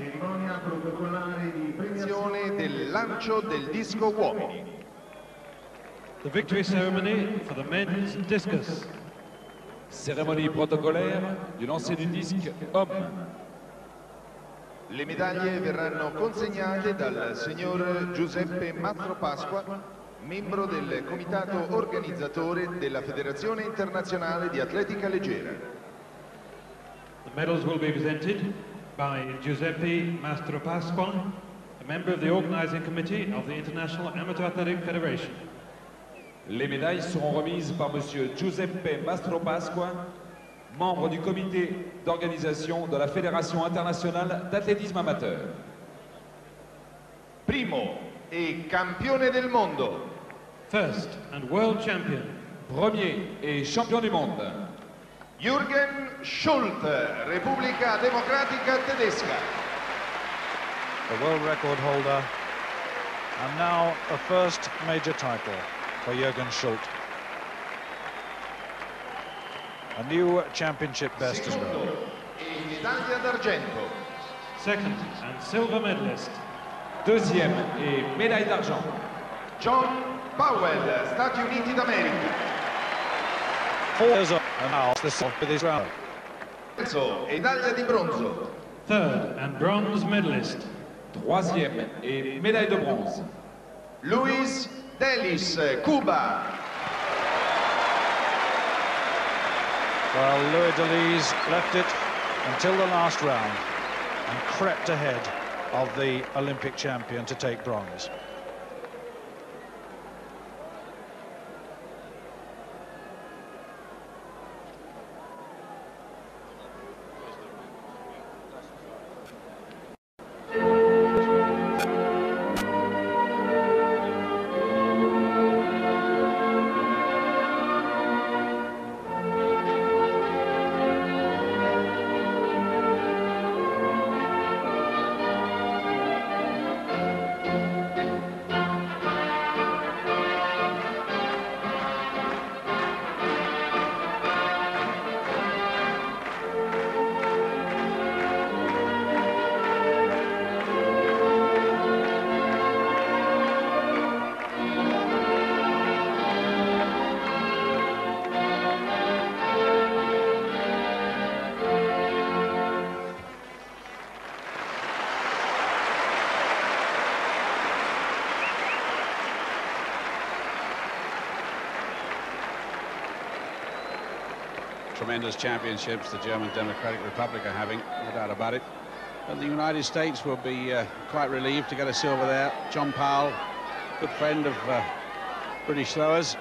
Cerimonia protocollare di Azione del lancio del disco uomini. The victory ceremony for the men's discus. Cérémonie protocolaire du lancer du disque homme. Le medaglie verranno consegnate dal signor Giuseppe Mastro Pasqua, membro del comitato organizzatore della Federazione Internazionale di Atletica Leggera. The medals will be presented by Giuseppe Mastropasqua, a member of the organizing committee of the International Amateur Athletic Federation. Les médailles seront remises par Monsieur Giuseppe Mastropasqua, membre du comité d'organisation de la Fédération internationale d'athlétisme amateur. Primo e campione del mondo, First and world champion, Premier et champion du monde, Jürgen Schult, Repubblica Democratica Tedesca. the world record holder, and now a first major title for Jürgen Schult. A new championship best as well. Secondo medaglia d'argento. second and silver medalist. deuxième et médaille d'argent. John Powell, Stati Uniti d'America. Four years old, and now this with his round. Terzo medaglia di bronzo. Third and bronze medalist. Troisième et médaille de bronze. Luis Delis, Cuba. Well, Louis Delis left it until the last round and crept ahead of the Olympic champion to take bronze. Tremendous championships the German Democratic Republic are having, no doubt about it. But the United States will be uh, quite relieved to get a silver there. John Powell, good friend of uh, British throwers,